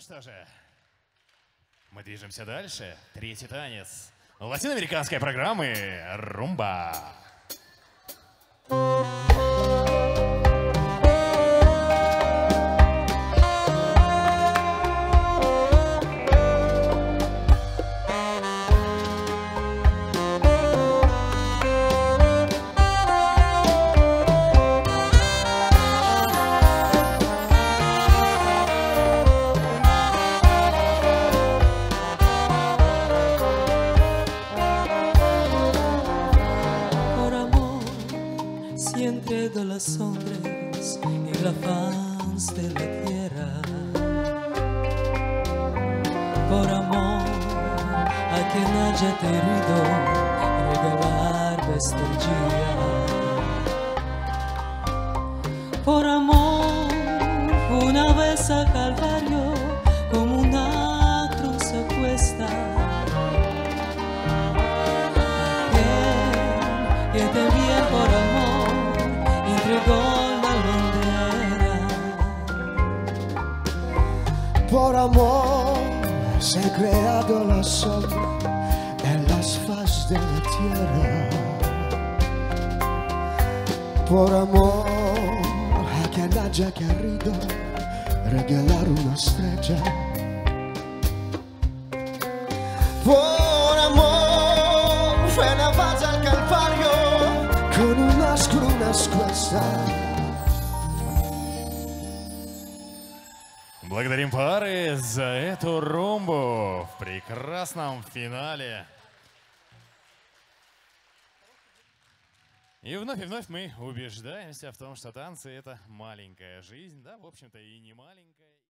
что же, мы движемся дальше. Третий танец латиноамериканской программы «Румба». Si entrego los hombres y la faz de la tierra. Por amor, a quien haya querido regalar vestigía. Por amor, una vez a Calvario, como una cruz se cuesta aquel que también por amor entregó la bandera. Por amor se ha creado la sombra en las faz de la tierra. Por amor a quien haya querido regalar una estrella. Por amor fue la paz al calvario con unas cuestas. Благодарим пары за эту румбу в прекрасном финале. И вновь и вновь мы убеждаемся в том, что танцы — это маленькая жизнь, да, в общем-то, и не маленькая.